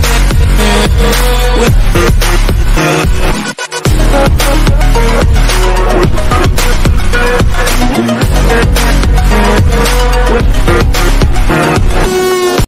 Yeah.